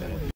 Senate.